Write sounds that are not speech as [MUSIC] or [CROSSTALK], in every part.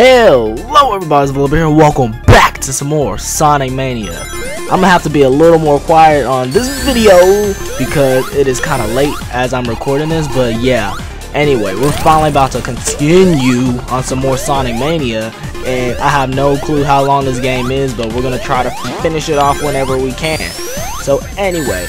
Hello everybody, it's Philip here, and welcome back to some more Sonic Mania. I'm gonna have to be a little more quiet on this video because it is kind of late as I'm recording this, but yeah. Anyway, we're finally about to continue on some more Sonic Mania, and I have no clue how long this game is, but we're gonna try to finish it off whenever we can. So anyway,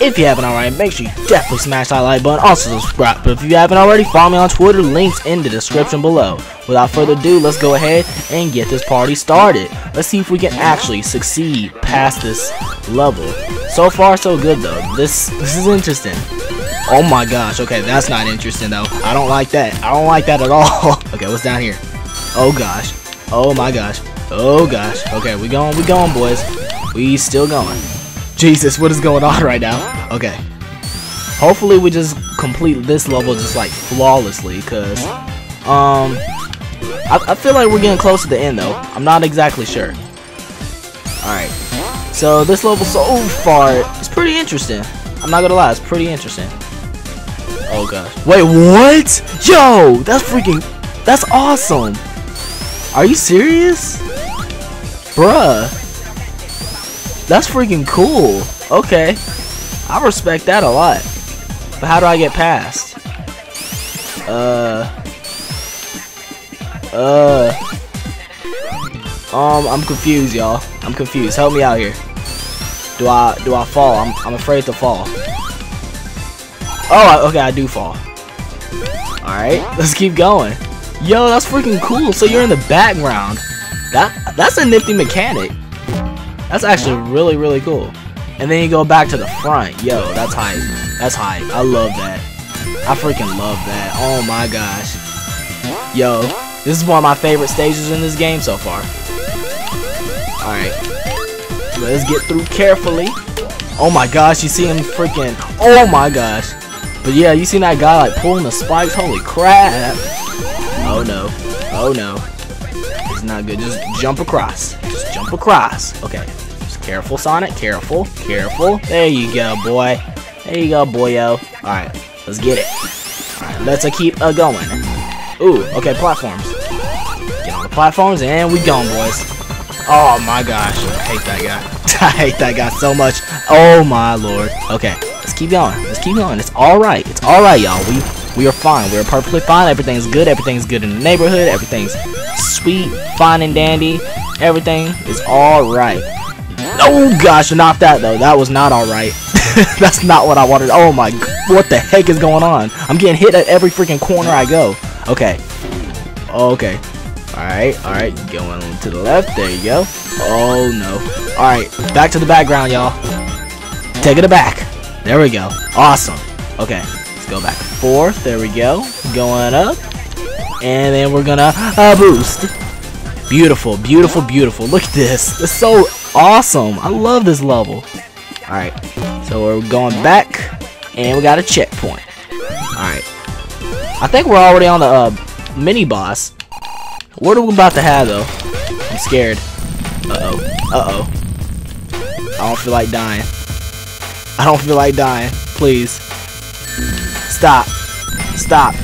if you haven't already, make sure you definitely smash that like button. Also subscribe. But if you haven't already, follow me on Twitter. Links in the description below. Without further ado, let's go ahead and get this party started. Let's see if we can actually succeed past this level. So far, so good though. This this is interesting. Oh my gosh. Okay, that's not interesting though. I don't like that. I don't like that at all. [LAUGHS] okay, what's down here? Oh gosh. Oh my gosh. Oh gosh. Okay, we going. We going, boys. We still going. Jesus, what is going on right now? Okay. Hopefully we just complete this level just like flawlessly, cause um I, I feel like we're getting close to the end though. I'm not exactly sure. Alright. So this level so far is pretty interesting. I'm not gonna lie, it's pretty interesting. Oh gosh. Wait, what? Yo, that's freaking that's awesome. Are you serious? Bruh. That's freaking cool. Okay. I respect that a lot. But how do I get past? Uh. Uh. Um, I'm confused, y'all. I'm confused. Help me out here. Do I do I fall? I'm I'm afraid to fall. Oh, okay, I do fall. All right, [LAUGHS] let's keep going. Yo, that's freaking cool. So you're in the background. That that's a nifty mechanic. That's actually really, really cool. And then you go back to the front. Yo, that's hype. That's hype. I love that. I freaking love that. Oh my gosh. Yo, this is one of my favorite stages in this game so far. Alright. Let's get through carefully. Oh my gosh, you see him freaking... Oh my gosh. But yeah, you seen that guy like pulling the spikes? Holy crap. Oh no. Oh no. It's not good. Just jump across. Across. Okay. Just careful, Sonic. Careful. Careful. There you go, boy. There you go, boyo. Alright. Let's get it. Alright. Let's uh, keep uh, going. Ooh. Okay, platforms. Get on the platforms and we going, boys. Oh my gosh. I hate that guy. [LAUGHS] I hate that guy so much. Oh my lord. Okay. Let's keep going. Let's keep going. It's alright. It's alright, y'all. We we are fine. We are perfectly fine. Everything's good. Everything's good in the neighborhood. Everything's sweet, fine and dandy. Everything is alright. Oh gosh, not that though. That was not alright. [LAUGHS] That's not what I wanted. Oh my, what the heck is going on? I'm getting hit at every freaking corner I go. Okay. Okay. Alright, alright. Going to the left. There you go. Oh no. Alright, back to the background, y'all. Take it back. There we go. Awesome. Okay, let's go back and forth. There we go. Going up. And then we're gonna uh, boost. Beautiful, beautiful, beautiful. Look at this. It's so awesome. I love this level. Alright, so we're going back. And we got a checkpoint. Alright. I think we're already on the uh, mini boss. What are we about to have though? I'm scared. Uh-oh. Uh-oh. I don't feel like dying. I don't feel like dying. Please. Stop. Stop.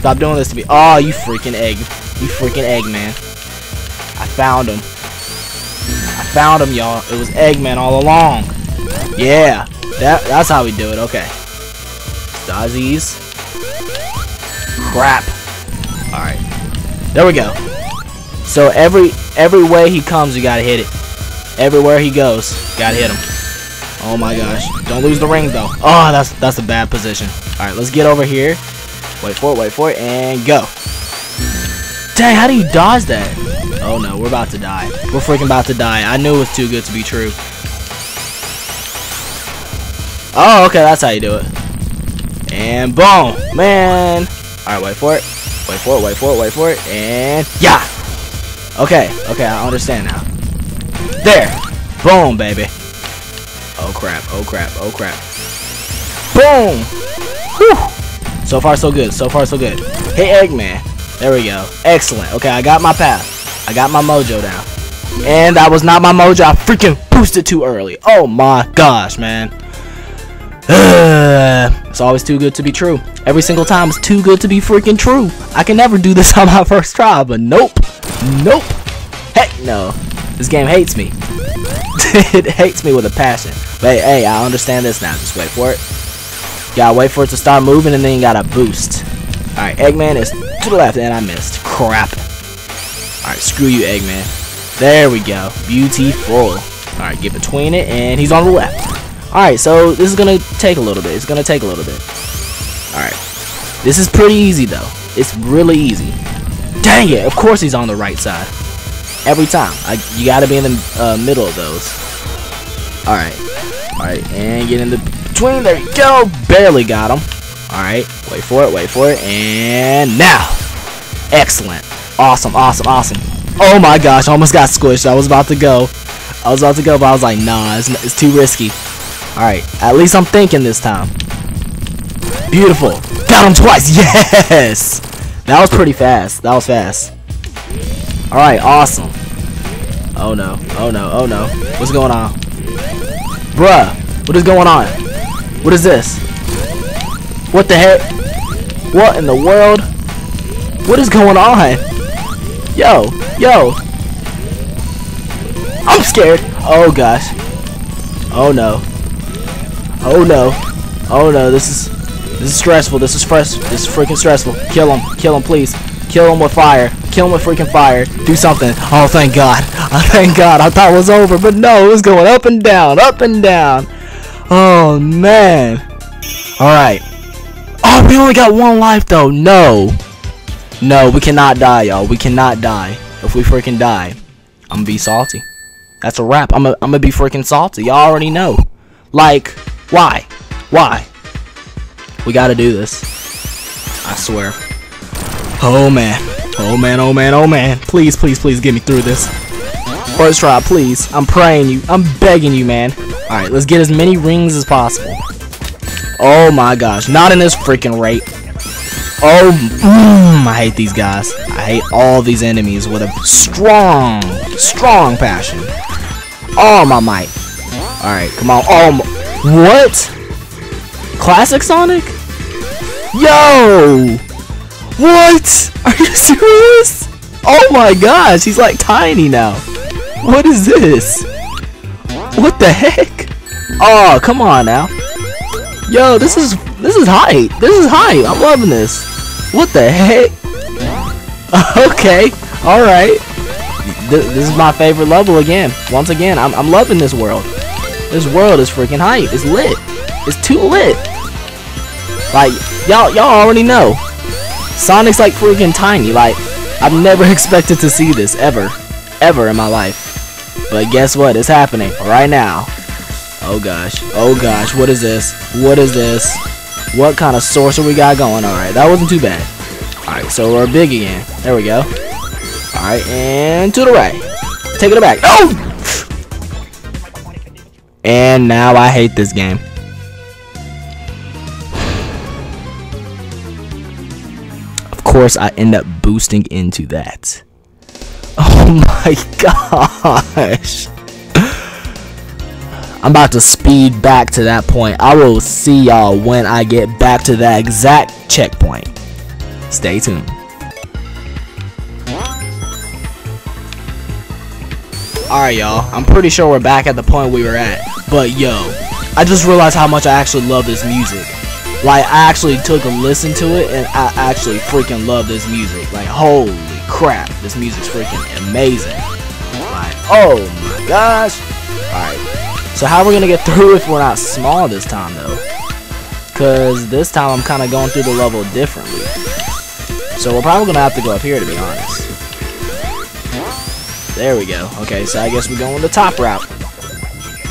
Stop doing this to me. Oh, you freaking egg. You freaking egg, man. Found him. I found him, y'all. It was Eggman all along. Yeah. That, that's how we do it. Okay. Stazzies. Crap. Alright. There we go. So every every way he comes, you gotta hit it. Everywhere he goes, gotta hit him. Oh my gosh. Don't lose the ring though. Oh, that's that's a bad position. Alright, let's get over here. Wait for it, wait for it, and go. Dang, how do you dodge that? Oh no, we're about to die. We're freaking about to die. I knew it was too good to be true. Oh, okay, that's how you do it. And boom, man. Alright, wait for it. Wait for it, wait for it, wait for it, and yeah. Okay, okay, I understand now. There. Boom, baby. Oh crap, oh crap, oh crap. Boom! Whew! So far so good, so far so good. Hey Eggman. There we go. Excellent. Okay, I got my path. I got my mojo down. And that was not my mojo. I freaking boosted too early. Oh my gosh, man. [SIGHS] it's always too good to be true. Every single time it's too good to be freaking true. I can never do this [LAUGHS] on my first try, but nope. Nope. Heck no. This game hates me. [LAUGHS] it hates me with a passion. But hey, I understand this now. Just wait for it. gotta wait for it to start moving and then you gotta boost. Alright, Eggman is to the left and I missed. Crap. Alright, screw you, Eggman. There we go. Beautiful. Alright, get between it and he's on the left. Alright, so this is gonna take a little bit. It's gonna take a little bit. Alright. This is pretty easy though. It's really easy. Dang it! Of course he's on the right side. Every time. I, you gotta be in the uh, middle of those. Alright. Alright, and get in the between. There you go! Barely got him. Alright, wait for it, wait for it, and now! Excellent. Awesome, awesome, awesome. Oh my gosh, I almost got squished. I was about to go. I was about to go, but I was like, nah, it's, it's too risky. Alright, at least I'm thinking this time. Beautiful. Got him twice. [LAUGHS] Yes! That was pretty fast. That was fast. Alright, awesome. Oh no. Oh no. Oh no. What's going on? Bruh. What is going on? What is this? What the heck? What in the world? What is going on? Yo. Yo. I'm scared. Oh gosh. Oh no. Oh no. Oh no. This is this is stressful. This is fresh. This is freaking stressful. Kill him. Kill him, please. Kill him with fire. Kill him with freaking fire. Do something. Oh, thank God. [LAUGHS] Oh, thank God. I thought it was over, but no, it was going up and down, up and down. Oh, man. All right. Oh, we only got one life, though. No. No, we cannot die, y'all. We cannot die. If we freaking die, I'm gonna be salty. That's a wrap. I'm gonna I'm be freaking salty. Y'all already know. Like, why? Why? We gotta do this. I swear. Oh man. Oh man, oh man, oh man. Please, please, please get me through this. First try, please. I'm praying you. I'm begging you, man. Alright, let's get as many rings as possible. Oh my gosh. Not in this freaking rate. Oh, mm, I hate these guys. I hate all these enemies with a strong, strong passion. Oh, my might. Alright, come on. Oh, what? Classic Sonic? Yo! What? Are you [LAUGHS] serious? Oh my gosh, he's like tiny now. What is this? What the heck? Oh, come on now. Yo, this is this is hype. This is hype. I'm loving this. What the heck? [LAUGHS] okay, all right. Th this is my favorite level again. Once again, I'm I'm loving this world. This world is freaking hype. It's lit. It's too lit. Like y'all y'all already know. Sonic's like freaking tiny. Like I've never [LAUGHS] expected to see this ever, ever in my life. But guess what? It's happening right now. Oh gosh. Oh gosh. What is this? What is this? What kind of sorcerer we got going? Alright, that wasn't too bad. Alright, so we're big again. There we go. Alright, and to the right. Take it back. Oh! And now I hate this game. Of course, I end up boosting into that. [LAUGHS] Oh my [LAUGHS] gosh. I'm about to speed back to that point. I will see y'all when I get back to that exact checkpoint. Stay tuned. Alright, y'all. I'm pretty sure we're back at the point we were at. But, yo, I just realized how much I actually love this music. Like, I actually took a listen to it, and I actually freaking love this music. Like, holy crap. This music's freaking amazing. Like, oh my gosh. Alright. So how are we going to get [LAUGHS] through if we're not small this time, though? Because this time I'm kind of going through the level differently. So we're probably going to have to go up here, to be honest. There we go. Okay, so I guess we're going the top route.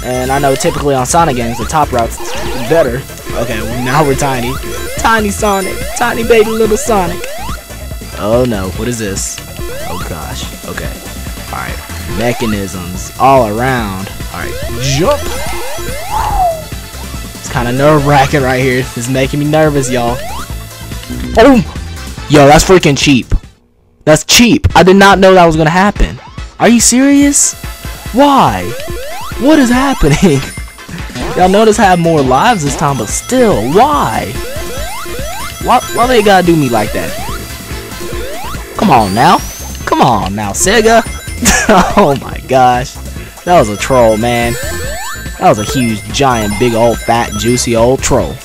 And I know typically on Sonic games, the top route's better. Okay, well now we're tiny. Tiny Sonic. Tiny baby little Sonic. Oh no, what is this? Oh gosh. Okay. Alright. Mechanisms all around. Alright, jump! It's kind of nerve-wracking right here. It's making me nervous, y'all. Oh! Yo, that's freaking cheap. That's cheap. I did not know that was gonna happen. Are you serious? Why? What is happening? [LAUGHS] Y'all notice I have more lives this time, but still, why? Why, why they gotta do me like that? Come on now. Come on now, Sega. [LAUGHS] oh my gosh. That was a troll, man. That was a huge, giant, big old, fat, juicy old troll.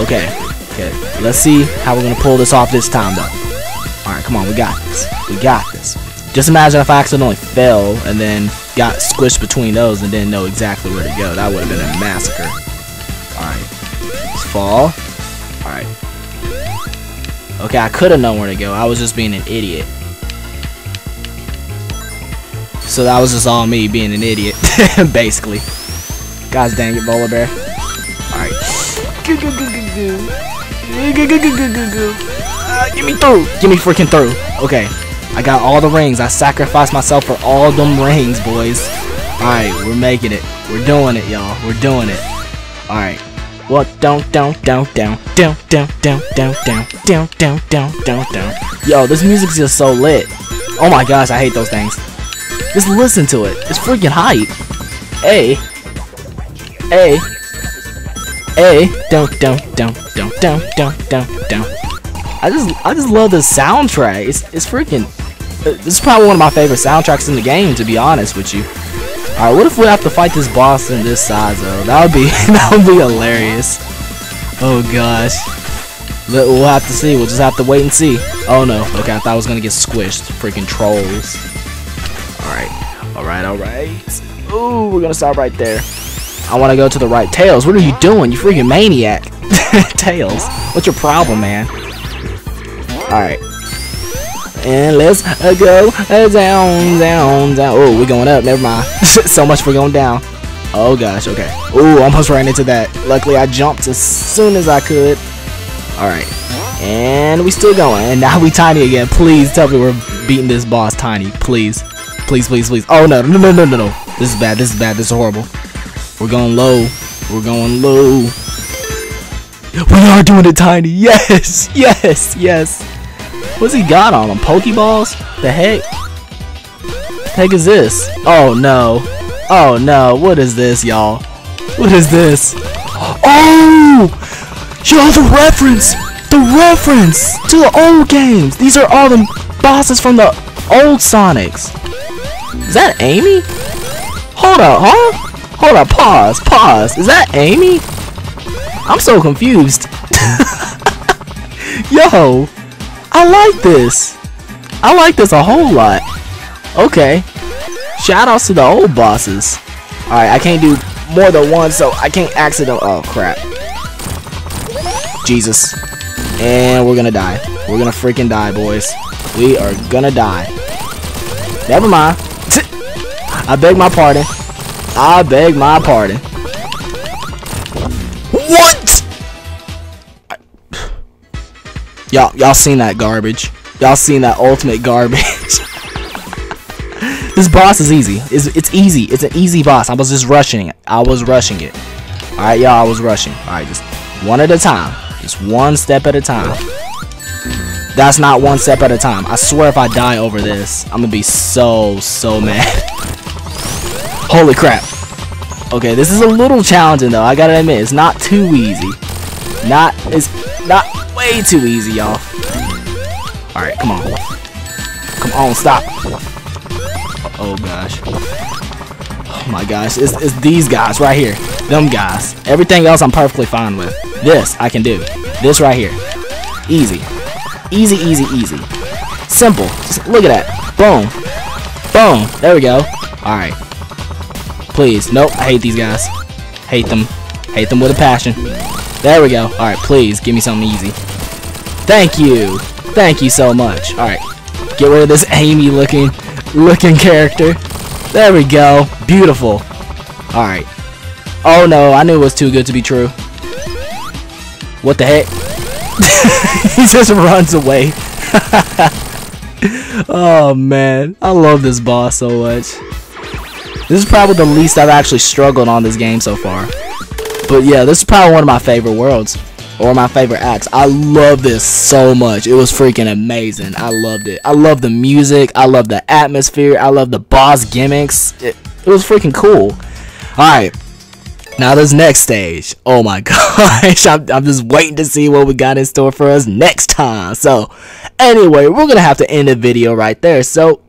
Okay. Okay. Let's see how we're gonna pull this off this time, though. Alright, come on. We got this. We got this. Just imagine if I accidentally fell and then got squished between those and didn't know exactly where to go. That would have been a massacre. Alright. Let's fall. Alright. Okay, I could have known where to go. I was just being an idiot. So that was just all me being an idiot, [LAUGHS] basically. Guys dang it, Volar Bear. Alright. Uh, get me through! Get me freaking through. Okay. I got all the rings. I sacrificed myself for all them rings, boys. Alright, we're making it. We're doing it, y'all. We're doing it. Alright. What don't don't don't down down down down down down down down down down down. Yo, this music's just so lit. Oh my gosh, I hate those things. Just listen to it. It's freaking hype. A. A. A. Don't don't don't don't don't don't don't don't. I just I just love the soundtrack. It's it's freaking. uh, This is probably one of my favorite soundtracks in the game, to be honest with you. Alright, what if we have to fight this boss in this size though? That would be [LAUGHS] that would be hilarious. Oh gosh. We'll have to see. We'll just have to wait and see. Oh no. Okay, I thought I was gonna get squished. Freaking trolls. Alright. Alright, alright. Ooh, we're gonna stop right there. I wanna go to the right. Tails, what are you doing? You freaking maniac. [LAUGHS] Tails, what's your problem, man? Alright. And let's uh, go uh, down, down, down. Oh, we're going up. Never mind. [LAUGHS] so much for going down. Oh gosh. Okay. Ooh, almost ran into that. Luckily, I jumped as soon as I could. All right. And we still going. And now we tiny again. Please tell me we're beating this boss tiny. Please. Please, please, please. Oh no, no, no, no, no, no. This is bad. This is bad. This is horrible. We're going low. We're going low. We are doing it tiny. Yes, [LAUGHS] yes, yes. What's he got on him? Pokeballs? The heck? The Heck is this? Oh no. Oh no. What is this, y'all? What is this? Oh! Yo, the reference! The reference to the old games! These are all the bosses from the old Sonics. Is that Amy? Hold up, huh? Hold up, pause, pause. Is that Amy? I'm so confused. [LAUGHS] Yo, I like this. I like this a whole lot. Okay. Shout outs to the old bosses. Alright, I can't do more than one, so I can't accident. Oh, crap. Jesus. And we're gonna die. We're gonna freaking die, boys. We are gonna die. Never mind. I beg my pardon. I beg my pardon. What? Y'all, y'all seen that garbage? Y'all seen that ultimate garbage? [LAUGHS] this boss is easy. It's, it's easy. It's an easy boss. I was just rushing it. I was rushing it. All right, y'all. I was rushing. All right, just one at a time. Just one step at a time. That's not one step at a time. I swear, if I die over this, I'm gonna be so so mad. [LAUGHS] Holy crap. Okay, this is a little challenging though. I gotta admit, it's not too easy. Not it's not way too easy, y'all. All right, come on, come on, stop. Oh gosh. Oh my gosh, it's, it's these guys right here. Them guys. Everything else I'm perfectly fine with. This I can do. This right here. Easy. Easy, easy, easy. Simple. Just look at that. Boom. Boom. There we go. Alright. Please. Nope. I hate these guys. Hate them. Hate them with a passion. There we go. Alright, please. Give me something easy. Thank you. Thank you so much. Alright. Get rid of this Amy looking looking character. There we go. Beautiful. Alright. Oh no, I knew it was too good to be true. What the heck? [LAUGHS] he just runs away. [LAUGHS] oh man, I love this boss so much. This is probably the least I've actually struggled on this game so far. But yeah, this is probably one of my favorite worlds. Or my favorite acts. I love this so much. It was freaking amazing. I loved it. I love the music. I love the atmosphere. I love the boss gimmicks. It, it was freaking cool. Alright. Now this next stage, oh my [LAUGHS] gosh, I'm, I'm just waiting to see what we got in store for us next time. So, anyway, we're gonna have to end the video right there. So,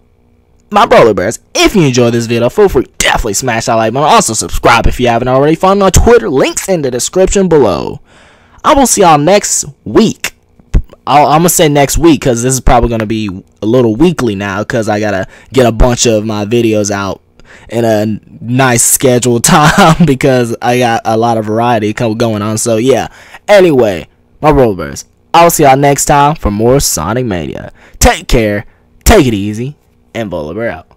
my brother bears, if you enjoyed this video, feel free definitely smash that like button. Also subscribe if you haven't already. Follow me on Twitter, links in the description below. I will see y'all next week. i am gonna say next week because this is probably gonna be a little weekly now because I gotta get a bunch of my videos out in a nice scheduled [LAUGHS] time because I got a lot of variety going on. So yeah. Anyway, my rovers. I'll see y'all next time for more Sonic Mania. Take care, take it easy, and Volar out.